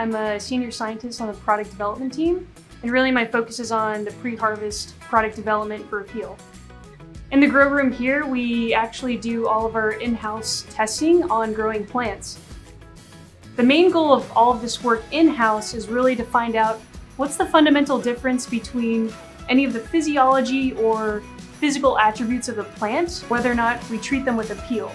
I'm a senior scientist on the product development team, and really my focus is on the pre-harvest product development for Apeel. In the grow room here, we actually do all of our in-house testing on growing plants. The main goal of all of this work in-house is really to find out what's the fundamental difference between any of the physiology or physical attributes of the plant, whether or not we treat them with Apeel.